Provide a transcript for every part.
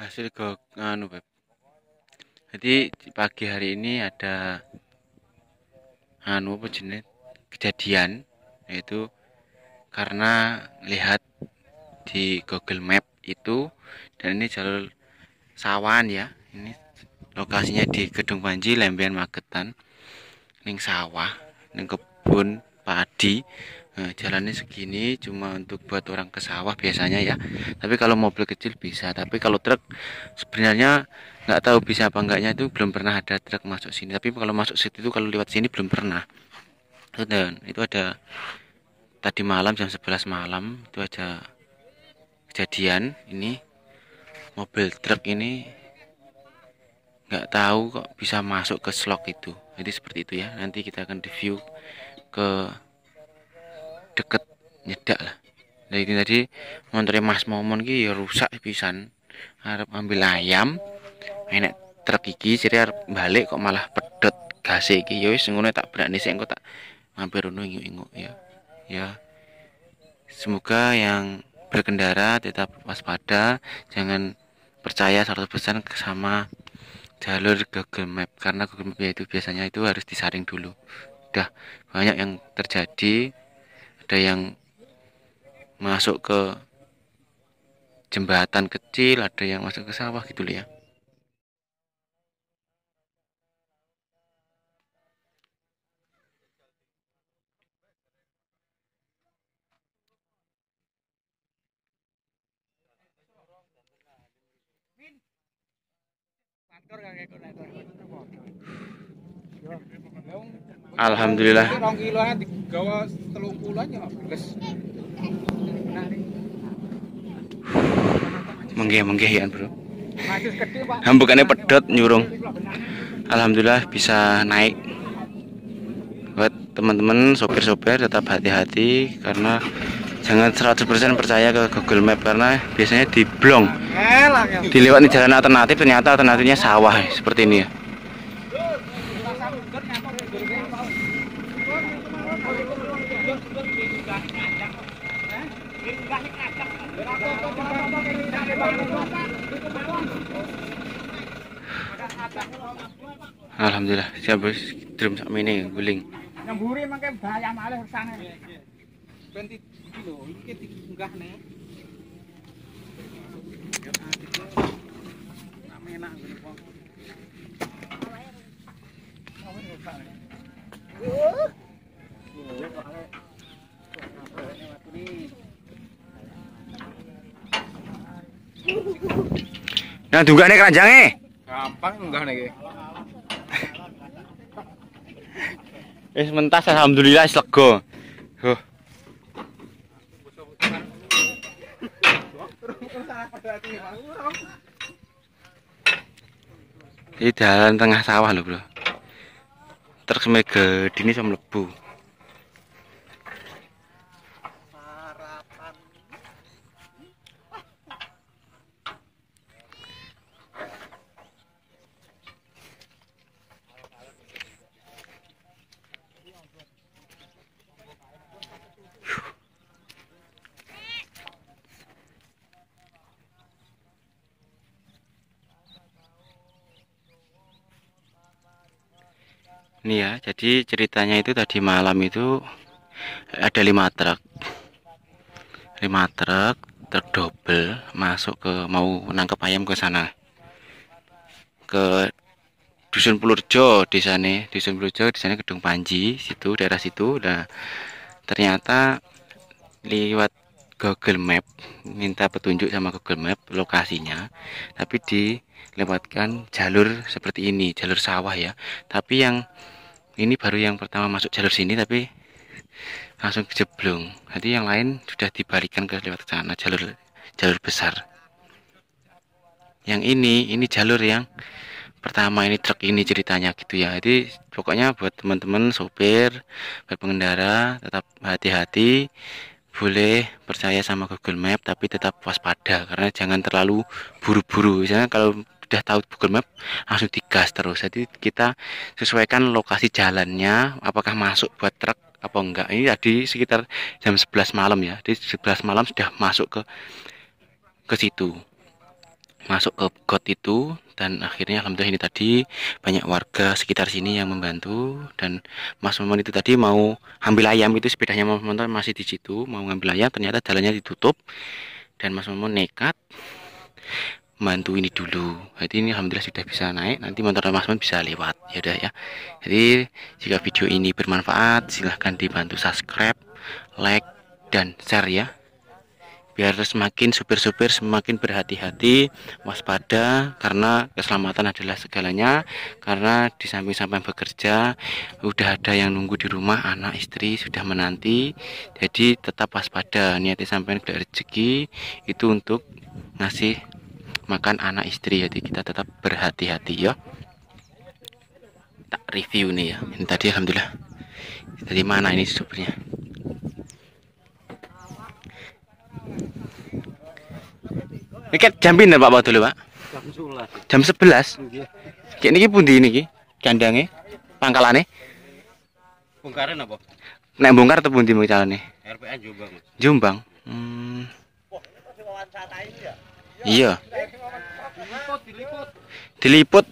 hasil ke anu beb. Jadi pagi hari ini ada anu apa jenis kejadian yaitu karena lihat di Google Map itu dan ini jalur sawan ya. Ini lokasinya di Gedung Panji Lembian Magetan ning sawah ning kebun padi Nah, jalannya segini cuma untuk buat orang ke sawah biasanya ya. Tapi kalau mobil kecil bisa. Tapi kalau truk sebenarnya nggak tahu bisa apa enggaknya itu belum pernah ada truk masuk sini. Tapi kalau masuk situ itu kalau lewat sini belum pernah. Dan itu ada tadi malam jam 11 malam itu ada kejadian ini mobil truk ini nggak tahu kok bisa masuk ke slot itu. Jadi seperti itu ya. Nanti kita akan review ke deket nyedak lah. Ini tadi montore Mas Momon ki ya rusak pisan. Harap ambil ayam enek truk iki jadi harap balik kok malah pedot gase iki. Ya wis tak berani sih engko tak mampir ngono inguk-inguk ya. Ya. Semoga yang berkendara tetap waspada jangan percaya 100% sama jalur Google Map karena Google Map itu biasanya itu harus disaring dulu. Udah banyak yang terjadi ada yang masuk ke jembatan kecil, ada yang masuk ke sawah gitu ya. Alhamdulillah. Menggih menggih ya bro. Hambukannya pedot nyurung. Alhamdulillah bisa naik. Buat teman-teman sopir-sopir tetap hati-hati karena jangan 100% percaya ke Google Map karena biasanya diblong. Dilewati jalan alternatif ternyata alternatifnya sawah seperti ini ya. Alhamdulillah, siap bos. Drum sak mene guling. Nyemburi mangke bahaya diunggahne. Enak Nah, dunggane keranjange. Gampang enggak nih. Wis mentas alhamdulillah wis lega. Huh. Ini jalan tengah sawah loh, Bro. Truk semega dini sama mlebu. Ini ya, jadi ceritanya itu tadi malam itu ada lima truk, lima truk, truk masuk ke mau nangkep ayam ke sana, ke dusun Pulurjo di sana, dusun Pulurjo di sana gedung Panji, situ daerah situ, nah ternyata lewat Google Map minta petunjuk sama Google Map lokasinya, tapi dilewatkan jalur seperti ini, jalur sawah ya, tapi yang ini baru yang pertama masuk jalur sini tapi langsung kejeblong nanti yang lain sudah dibalikan ke lewat sana jalur jalur besar. Yang ini ini jalur yang pertama ini truk ini ceritanya gitu ya. Jadi pokoknya buat teman-teman sopir buat pengendara tetap hati-hati boleh percaya sama Google Map tapi tetap waspada karena jangan terlalu buru-buru. Misalnya kalau sudah tahu Google Map langsung digas terus. Jadi kita sesuaikan lokasi jalannya apakah masuk buat truk apa enggak. Ini tadi sekitar jam 11 malam ya. Di 11 malam sudah masuk ke ke situ. Masuk ke got itu dan akhirnya alhamdulillah ini tadi banyak warga sekitar sini yang membantu. Dan Mas Momon itu tadi mau ambil ayam itu sepedanya Mas Momon masih di situ mau ngambil ayam ternyata jalannya ditutup. Dan Mas Momon nekat bantu ini dulu. Jadi ini alhamdulillah sudah bisa naik. Nanti motor Mas Momon bisa lewat. Ya udah ya. Jadi jika video ini bermanfaat silahkan dibantu subscribe like dan share ya. Biar semakin supir-supir semakin berhati-hati waspada karena keselamatan adalah segalanya. Karena di samping sampai bekerja udah ada yang nunggu di rumah anak istri sudah menanti. Jadi tetap waspada. Niatnya sampai rezeki itu untuk ngasih makan anak istri jadi kita tetap berhati-hati ya tak review nih ya ini tadi alhamdulillah dari mana ini supirnya Ini kan jam pinten Pak Pak dulu, Pak? Jam 11. Jam 11. Kayak niki pundi niki? Kandange? Pangkalane? Bongkaran apa? Nek bongkar atau pundi mau calone? RPA Jombang. Jombang. Hmm. Iya. Diliput, diliput. Diliput.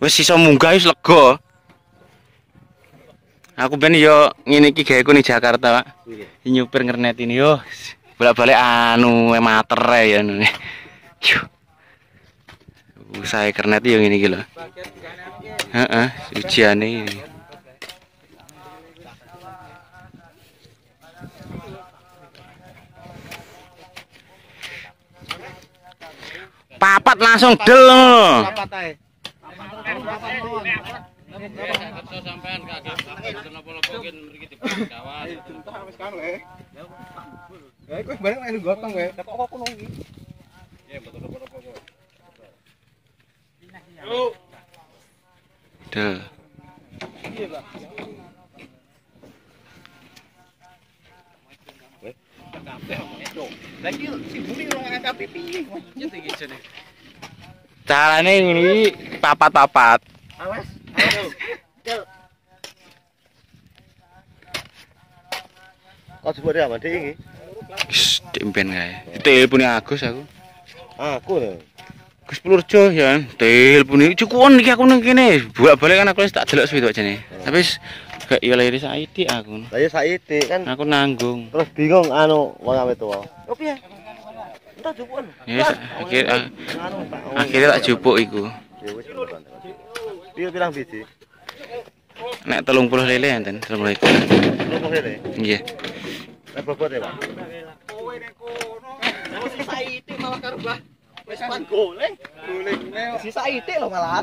Wis iso munggah wis lega. Aku ben yo ngene iki gaweku ning Jakarta, Pak. Iya. Nyupir ngernet ini yo. Bolak-balik anu e mater ya anu. Yuh. Usaha kernet yo ngene iki lho. Heeh, ujiane Papat langsung del. Lagi si Budi ngomong angka pipi. Carane ngene iki papat-papat. Awas. Aduh. Kau sebut apa? Dia ini? Wis dempen kae. Telepon Agus aku. Aku nih. Gus Purjo ya, telepon iki cukup iki aku nang kene. Bolak-balik kan aku tak delok suwi jane. Tapi wis gak iya lahir saiti aku. Lahir saiti kan aku nanggung. terus bingung anu wong awet tua oke ya entah jupuan yes, akhir akhirnya tak jupuk iku. Iya bilang biji? Nek telung puluh lele enten, 30 iku. puluh lele? Nggih. nek bobot ya pak? Kowe neko no si saiti malah karubah Wis pan goleng goleng si saiti lho malah.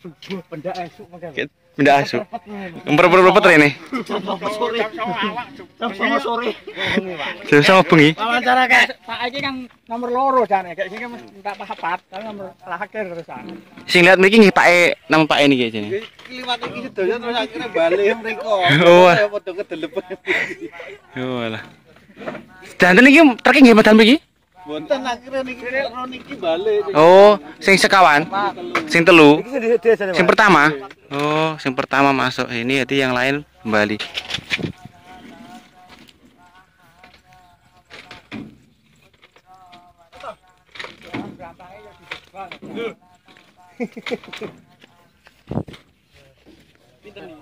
Subuh pendak esuk benda asu. Emper-emper rene. Jam sore. Jam sama sore. Jam sama bengi. Wawancara kayak Pak iki kan nomor loro jane, kayak sing kan tak papat, tapi nomor terakhir terusan. Sing lihat mriki nggih Pake, nama Pake niki jene. Kliwat iki sedaya terus akhirnya balik mriko. Oh. Saya padha kedelep. Yo alah. Danten iki truk nggih medan mriki? Wonten akhirnya niki ro niki balik. Oh, sing sekawan. Sing telu. Nih, Sing pertama. Oh, sing pertama masuk ini jadi yang lain kembali.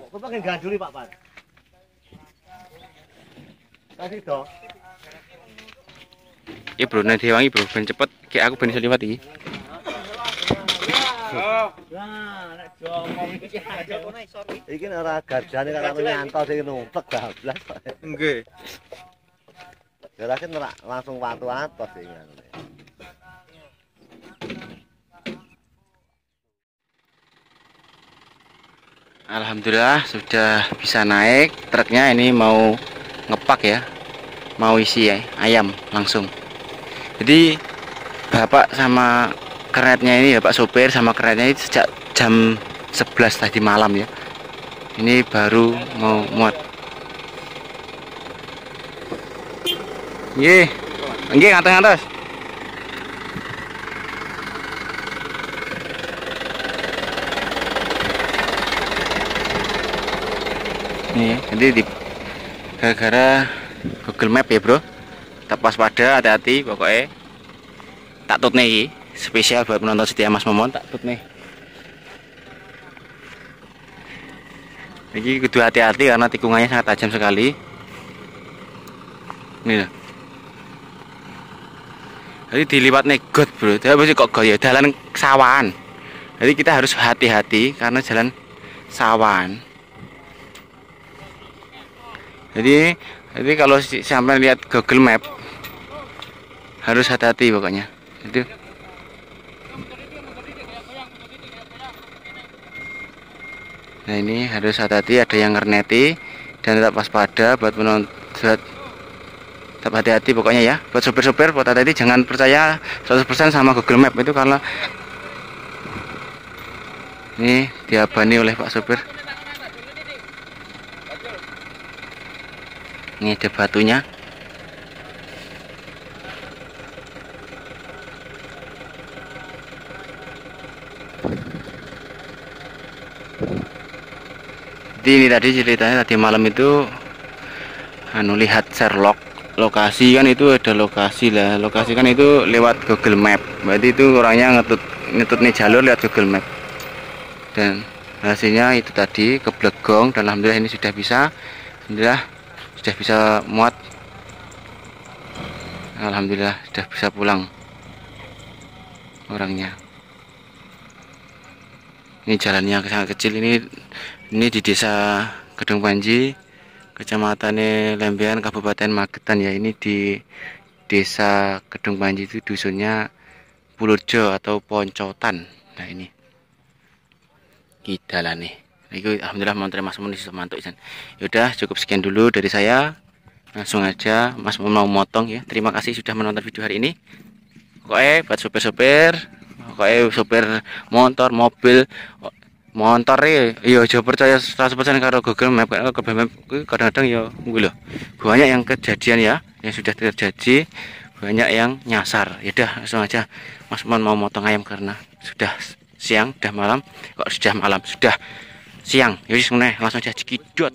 Kok pakai ganduli, Pak Pan? Kasih dong. Iya bro, nanti wangi bro, ben cepet. Kayak aku ben iso liwat iki. Iki nek ora gajane karo nyantol sing numpek bablas. Nggih. Ya ora langsung watu atos sing anu. Alhamdulillah sudah bisa naik. Truknya ini mau ngepak ya. Mau isi ya, ayam langsung. Jadi Bapak sama keretnya ini ya Pak sopir sama keretnya ini sejak jam 11 tadi malam ya. Ini baru mau muat. Ye, Nggih, ngantos-ngantos. Nih, nanti di gara-gara Google Map ya, Bro. Tak pas pada hati-hati pokoknya. Tak tut nih spesial buat penonton setia Mas Momon tak tut nih. Ini kudu hati-hati karena tikungannya sangat tajam sekali. Ini. Jadi dilipat negot bro, tapi kok gaya jalan sawan. Jadi kita harus hati-hati karena jalan sawan. Jadi, jadi kalau sampai lihat Google Map harus hati-hati pokoknya. Itu. Nah ini harus hati-hati ada yang ngerneti dan tetap waspada buat penonton tetap hati-hati pokoknya ya buat sopir-sopir buat hati-hati jangan percaya 100% sama Google Map itu karena ini diabani oleh Pak sopir ini ada batunya. Jadi ini tadi ceritanya tadi malam itu anu lihat Sherlock. Lokasi kan itu ada lokasi lah. Lokasi kan itu lewat Google Map. Berarti itu orangnya ngetut ngetut nih jalur lewat Google Map. Dan hasilnya itu tadi keblegong dan alhamdulillah ini sudah bisa. Alhamdulillah sudah bisa muat. Alhamdulillah sudah bisa pulang orangnya. Ini jalannya sangat kecil. Ini ini di desa Gedung Panji kecamatan Lembean Kabupaten Magetan ya. Ini di desa Gedung Panji itu dusunnya Pulurjo atau Poncotan. Nah ini. Kita lah nih itu alhamdulillah mantra mas Mun bisa mantuk Isan. yaudah cukup sekian dulu dari saya. Langsung aja mas Mun mau motong ya. Terima kasih sudah menonton video hari ini. Pokoknya buat sopir-sopir pokoknya sopir motor mobil motor ya. Iya aja percaya 100% karo Google Map. Karena Google Map kadang-kadang ya kuwi lho. Banyak yang kejadian ya. Yang sudah terjadi banyak yang nyasar. Ya udah langsung aja. Mas Mon mau motong ayam karena sudah siang sudah malam. Kok sudah malam? Sudah siang. Ya wis ngene langsung aja cikidot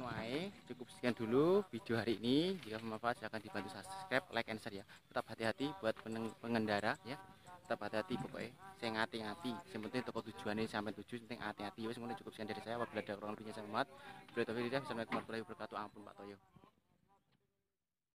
cukup sekian dulu video hari ini. Jika bermanfaat silahkan dibantu subscribe like and share ya. Tetap hati-hati buat pengendara ya. Tetap hati-hati pokoknya. Saya ngati-ngati. Yang penting toko tujuannya sampai tujuh penting hati-hati. Wes mulai cukup sekian dari saya. Apabila ada kurang lebihnya saya mohon bila taufiq. Assalamualaikum warahmatullahi wabarakatuh. Ampun Pak Toyo